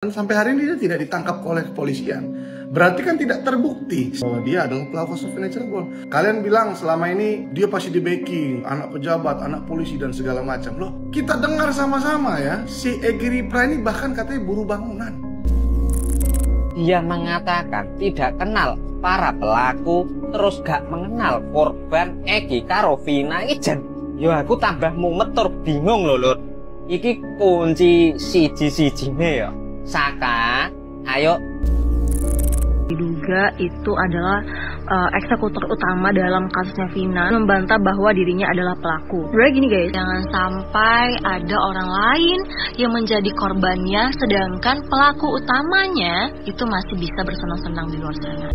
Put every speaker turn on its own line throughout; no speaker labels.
Dan sampai hari ini dia tidak ditangkap oleh kepolisian. Berarti kan tidak terbukti bahwa dia adalah pelaku Vina Cirebon. Kalian bilang selama ini dia pasti di backing, anak pejabat, anak polisi dan segala macam. Loh, kita dengar sama-sama ya, si Egi Ripra ini bahkan katanya buru bangunan.
Dia mengatakan tidak kenal para pelaku, terus gak mengenal korban Egi karo Vina Ijen. Yo aku tambah mumetur bingung loh, Lur. Iki kunci siji-sijine ya. Saka, ayo
diduga itu adalah uh, eksekutor utama dalam kasusnya Vina membantah bahwa dirinya adalah pelaku. Sebenarnya gini guys, jangan sampai ada orang lain yang menjadi korbannya sedangkan pelaku utamanya itu masih bisa bersenang-senang di luar sana.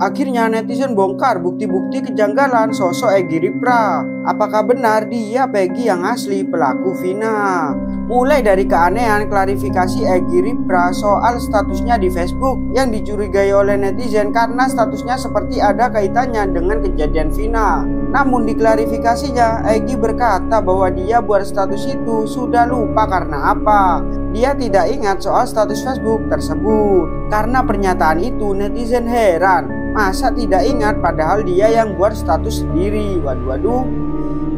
Akhirnya netizen bongkar bukti-bukti kejanggalan sosok Egi Ripra. Apakah benar dia Peggy yang asli pelaku Vina? Mulai dari keanehan klarifikasi Egi Ripra soal statusnya di Facebook yang dicurigai oleh netizen karena statusnya seperti ada kaitannya dengan kejadian Vina. Namun di klarifikasinya, Egi berkata bahwa dia buat status itu sudah lupa karena apa. Dia tidak ingat soal status Facebook tersebut. Karena pernyataan itu netizen heran Masa tidak ingat padahal dia yang buat status sendiri Waduh waduh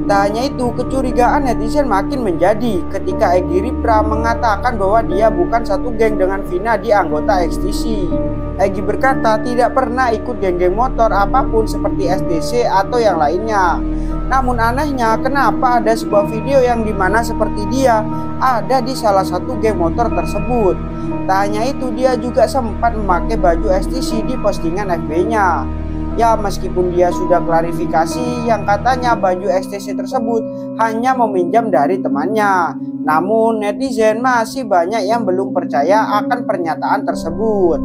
Tak hanya itu, kecurigaan netizen makin menjadi ketika Egi Ripra mengatakan bahwa dia bukan satu geng dengan Vina di anggota XTC. Egi berkata tidak pernah ikut geng-geng motor apa pun seperti STC atau yang lainnya. Namun anehnya, kenapa ada sebuah video yang di mana seperti dia ada di salah satu geng motor tersebut. Tak hanya itu, dia juga sempat memakai baju STC di postingan FB-nya. Ya meskipun dia sudah klarifikasi yang katanya baju XTC tersebut hanya meminjam dari temannya. Namun netizen masih banyak yang belum percaya akan pernyataan tersebut.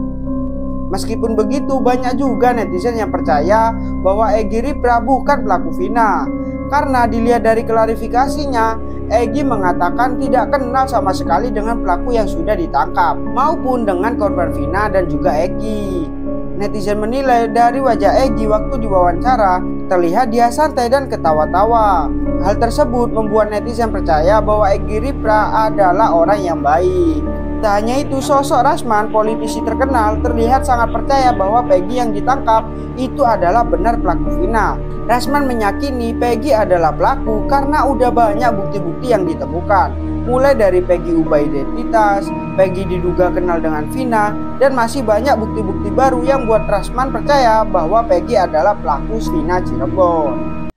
Meskipun begitu banyak juga netizen yang percaya bahwa Egi Ripra bukan pelaku Vina Karena dilihat dari klarifikasinya Egi mengatakan tidak kenal sama sekali dengan pelaku yang sudah ditangkap Maupun dengan korban Vina dan juga Egi Netizen menilai dari wajah Egi waktu diwawancara terlihat dia santai dan ketawa-tawa. Hal tersebut membuat netizen percaya bahwa Egi Ripra adalah orang yang baik. Tak hanya itu, sosok Rasman, politisi terkenal, terlihat sangat percaya bahwa Peggy yang ditangkap itu adalah benar pelaku Vina. Rasman meyakini Peggy adalah pelaku karena udah banyak bukti-bukti yang ditemukan. Mulai dari Peggy ubah identitas, Peggy diduga kenal dengan Vina, dan masih banyak bukti-bukti baru yang buat Rasman percaya bahwa Peggy adalah pelaku Vina Cirebon.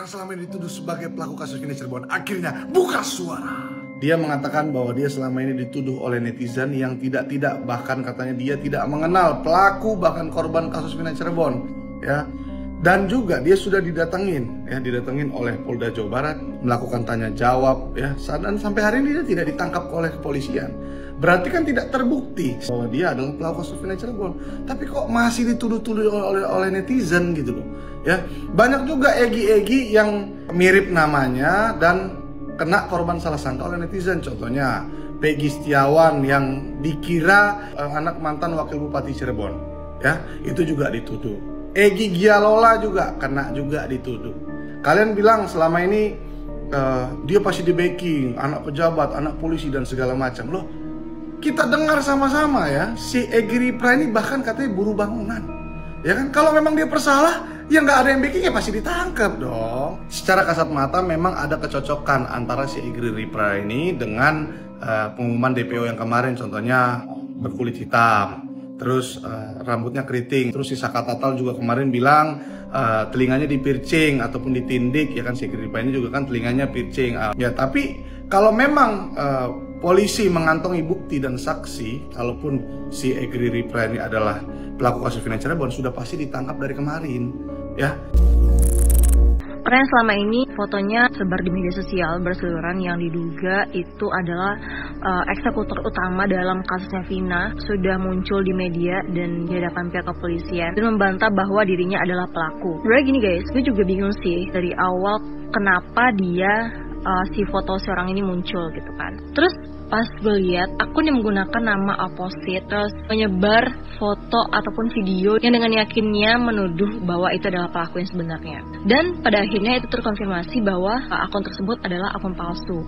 Yang selama ini dituduh sebagai pelaku kasus Vina Cirebon akhirnya buka suara. Dia mengatakan bahwa dia selama ini dituduh oleh netizen yang tidak-tidak bahkan katanya dia tidak mengenal pelaku bahkan korban kasus Vina Cirebon ya dan juga dia sudah didatengin ya didatengin oleh Polda Jawa Barat melakukan tanya jawab ya. Dan sampai hari ini dia tidak ditangkap oleh kepolisian. Berarti kan tidak terbukti bahwa dia adalah pelaku kasus Cirebon. Tapi kok masih dituduh-tuduh oleh, oleh netizen gitu loh ya. Banyak juga egi-egi yang mirip namanya dan kena korban salah sangka oleh netizen. Contohnya Peggy Setiawan yang dikira uh, anak mantan wakil bupati Cirebon ya. Itu juga dituduh Egi Gialola juga kena juga dituduh. Kalian bilang selama ini uh, dia pasti di backing, anak pejabat, anak polisi dan segala macam. Loh, kita dengar sama-sama ya, si Egi Ripra ini bahkan katanya buru bangunan. Ya kan, kalau memang dia bersalah, ya nggak ada yang backing ya pasti ditangkap dong. Secara kasat mata memang ada kecocokan antara si Egi Ripra ini dengan uh, pengumuman DPO yang kemarin, contohnya berkulit hitam terus uh, rambutnya keriting. Terus si Saka Tatal juga kemarin bilang uh, telinganya dipircing ataupun ditindik. Ya kan si Gripa ini juga kan telinganya pircing. Uh, ya tapi kalau memang uh, polisi mengantongi bukti dan saksi kalaupun si Egri Ripra ini adalah pelaku kasus Cirebon sudah pasti ditangkap dari kemarin. Ya
Karena selama ini fotonya sebar di media sosial berseliweran yang diduga itu adalah uh, eksekutor utama dalam kasusnya Vina sudah muncul di media dan di hadapan pihak kepolisian dan membantah bahwa dirinya adalah pelaku. Sebenarnya gini guys, gue juga bingung sih dari awal kenapa dia uh, si foto seorang ini muncul gitu kan. Terus pas gue lihat akun yang menggunakan nama opposite terus menyebar foto ataupun video yang dengan yakinnya menuduh bahwa itu adalah pelaku yang sebenarnya. Dan pada akhirnya itu terkonfirmasi bahwa akun tersebut adalah akun palsu.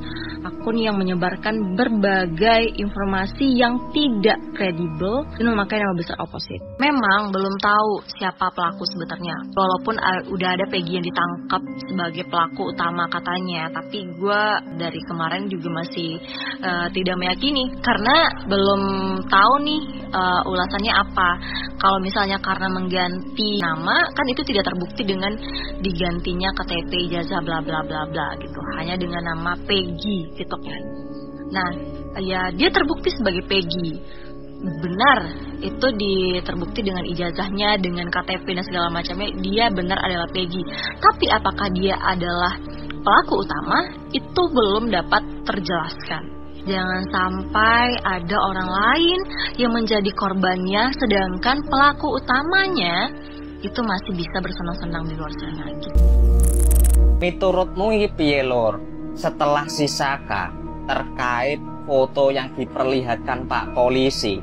Akun yang menyebarkan berbagai informasi yang tidak kredibel dan memakai nama besar opposite. Memang belum tahu siapa pelaku sebenarnya. Walaupun udah ada Peggy yang ditangkap sebagai pelaku utama katanya, tapi gue dari kemarin juga masih uh, tidak meyakini karena belum tahu nih uh, ulasannya apa. Kalau misalnya karena mengganti nama kan itu tidak terbukti dengan digantinya KTP ijazah bla bla bla bla gitu. Hanya dengan nama Peggy gitu kan. Nah, ya dia terbukti sebagai Peggy. Benar, itu diterbukti dengan ijazahnya, dengan KTP dan segala macamnya, dia benar adalah Peggy. Tapi apakah dia adalah pelaku utama? Itu belum dapat terjelaskan. Jangan sampai ada orang lain yang menjadi korbannya sedangkan pelaku utamanya itu masih bisa bersenang-senang di luar sana gitu.
Miturutmu piye lor? Setelah si Saka terkait foto yang diperlihatkan Pak Polisi,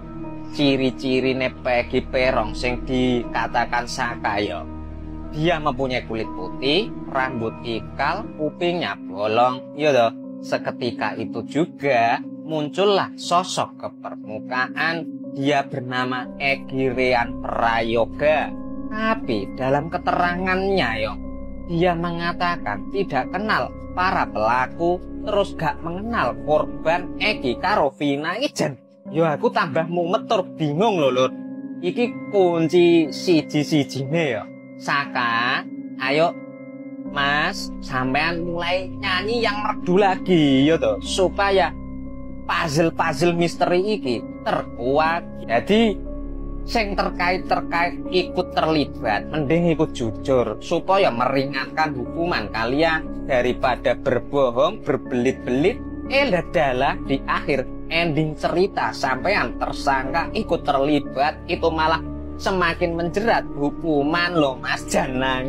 ciri-ciri nepegi perong sing dikatakan Saka ya. Dia mempunyai kulit putih, rambut ikal, kupingnya bolong, iya toh Seketika itu juga muncullah sosok ke permukaan dia bernama Egirean Prayoga. Tapi dalam keterangannya yo, dia mengatakan tidak kenal para pelaku terus gak mengenal korban Egi Karovina Ijen. Yo aku tambah mumet bingung loh lur. Iki kunci siji-sijine yo. Saka, ayo Mas, sampean mulai nyanyi yang merdu lagi ya toh, supaya puzzle-puzzle misteri iki terkuat. Jadi sing terkait-terkait ikut terlibat, mending ikut jujur supaya meringankan hukuman kalian daripada berbohong, berbelit-belit, eh adalah di akhir ending cerita sampean tersangka ikut terlibat itu malah semakin menjerat hukuman loh mas jangan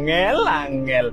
angel